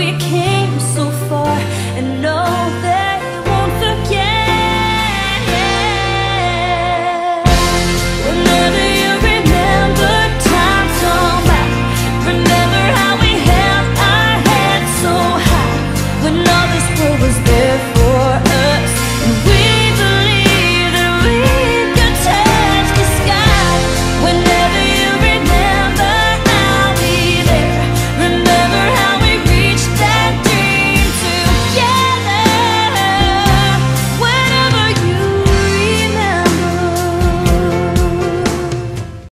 we can't.